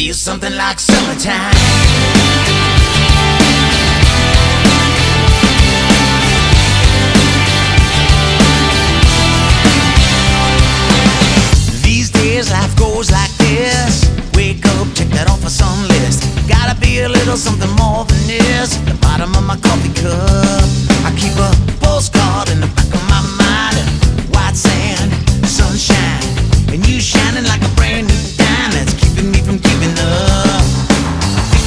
feels something like summertime. These days life goes like this. Wake up, check that off a some list. Gotta be a little something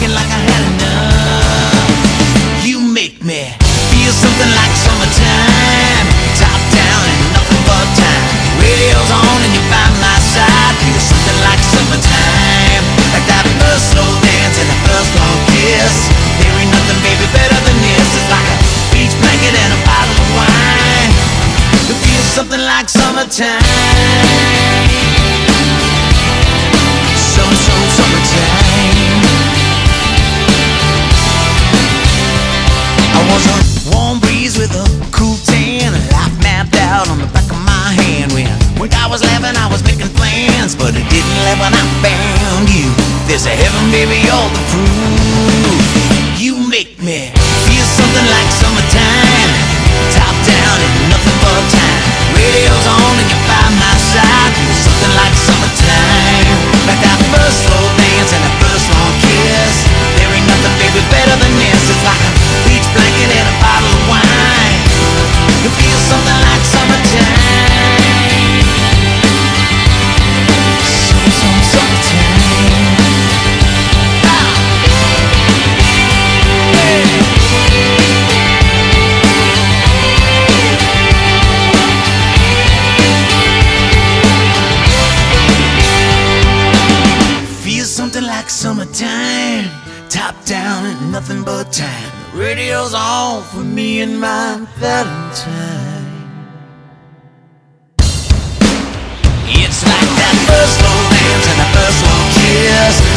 Thinking like I had enough. You make me feel something like summertime. Top down and nothing but time. Radio's on and you're by my side. Feel something like summertime. Like that first slow dance and the first long kiss. There ain't nothing, baby, better than this. It's like a beach blanket and a bottle of wine. It feels something like summertime. When I found you. There's a heaven, baby, you're the proof. You make me summertime. Top down and nothing but time. Radio's on for me and my Valentine. It's like that first slow dance and the first long kiss.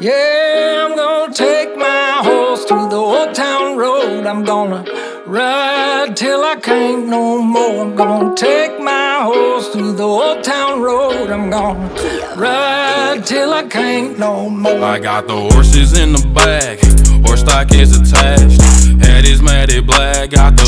Yeah, I'm gonna take my horse through the old town road. I'm gonna ride till I can't no more. I'm gonna take my horse through the old town road. I'm gonna ride till I can't no more. I got the horses in the back, horse stock is attached. Head is matted black, got the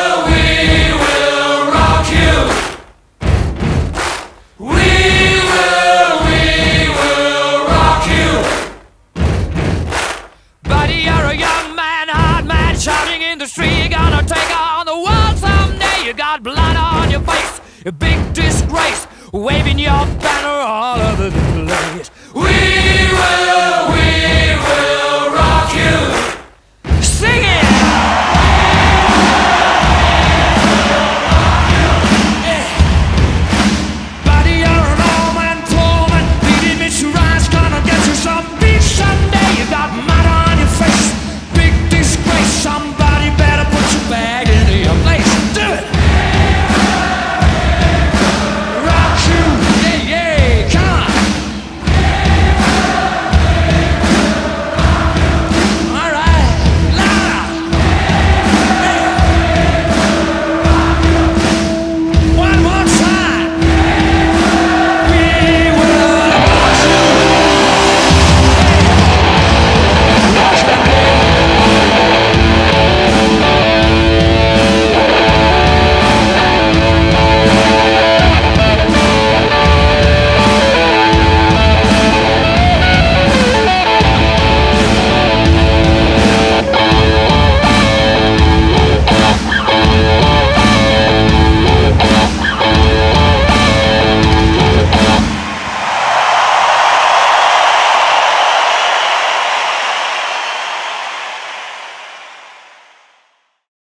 a big disgrace, waving your banner all over the place. We.